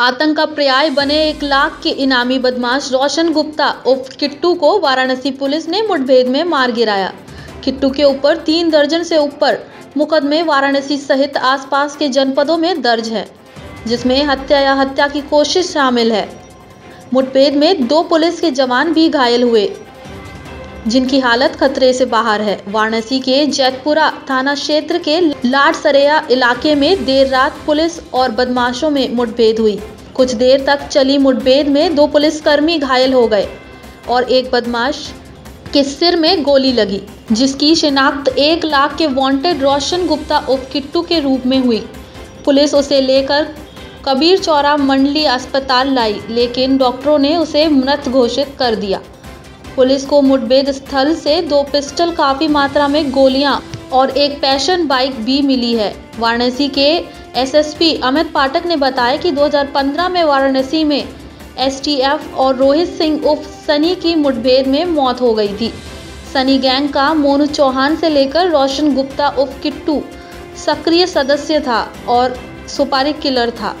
आतंक का पर्याय बने एक लाख के इनामी बदमाश रोशन गुप्ता उर्फ़ किट्टू को वाराणसी पुलिस ने मुठभेड़ में मार गिराया। किट्टू के ऊपर तीन दर्जन से ऊपर मुकदमे वाराणसी सहित आसपास के जनपदों में दर्ज है, जिसमें हत्या या हत्या की कोशिश शामिल है। मुठभेड़ में दो पुलिस के जवान भी घायल हुए। जिनकी हालत खतरे से बाहर है। वाराणसी के जैतपुरा थाना क्षेत्र के लाड सरेया इलाके में देर रात पुलिस और बदमाशों में मुठभेड़ हुई। कुछ देर तक चली मुठभेड़ में दो पुलिसकर्मी घायल हो गए और एक बदमाश के सिर में गोली लगी, जिसकी शिनाख्त एक लाख के वांटेड रोशन गुप्ता उप किट्टू के रूप में हुई। पुलिस उसे लेकर कबीर चौरा मंडली अस्पताल लाई, लेकिन डॉक्टरों ने उसे मृत घोषित कर दिया। पुलिस को मुठभेड़ स्थल से दो पिस्टल काफ़ी मात्रा में गोलियाँ और एक पैशन बाइक भी मिली है। वाराणसी के एसएसपी अमित पाठक ने बताया कि 2015 में वाराणसी में एसटीएफ और रोहित सिंह उर्फ़ सनी की मुठभेड़ में मौत हो गई थी। सनी गैंग का मोनू चौहान से लेकर रोशन गुप्ता उर्फ़ किट्टू सक्रिय सदस्य था और सुपारी किलर था।